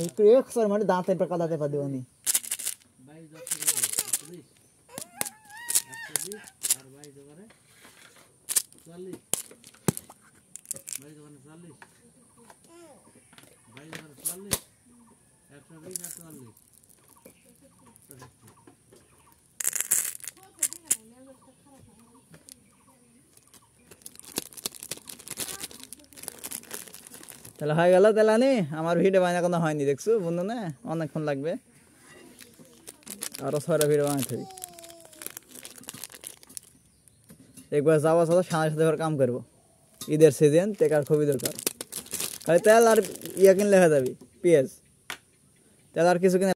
एक तो सर मटे दाँते प्रकार दाँते पद बनी चल्लिस তাহলে হয়ে গেল তাহলে আনি আমার ভিডিও বানা কোনো হয়নি, দেখছ? বন্ধু না, অনেকক্ষণ লাগবে। আরও ছয়টা ভিডিও বানাতে একবার যাওয়া সাথে সাথে সাথে কাম করব। ঈদের সিজন টেকার খুবই দরকার। খালি তেল আর ইয়া কিনলে হয়ে যাবি, পেঁয়াজ। তেল আর কিছু কিনে